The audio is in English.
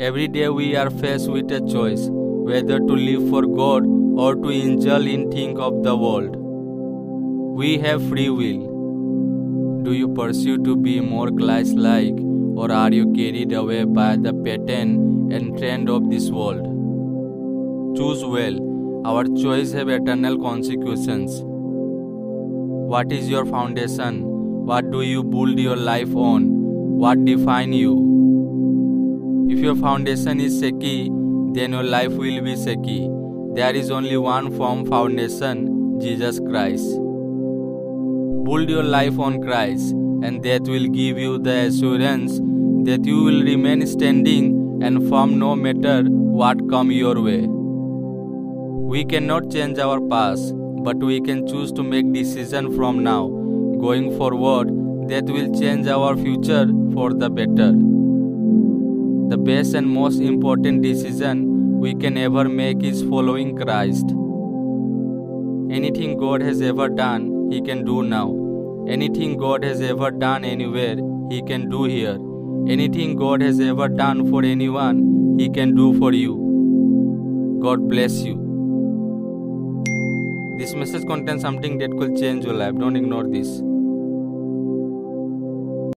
Every day we are faced with a choice whether to live for God or to indulge in things of the world. We have free will. Do you pursue to be more Christ like or are you carried away by the pattern and trend of this world? Choose well. Our choice have eternal consequences. What is your foundation? What do you build your life on? What define you? Your foundation is shaky, then your life will be shaky. There is only one firm foundation, Jesus Christ. Build your life on Christ, and that will give you the assurance that you will remain standing and firm no matter what come your way. We cannot change our past, but we can choose to make decision from now going forward that will change our future for the better. The best and most important decision we can ever make is following Christ. Anything God has ever done, He can do now. Anything God has ever done anywhere, He can do here. Anything God has ever done for anyone, He can do for you. God bless you. This message contains something that could change your life. Don't ignore this.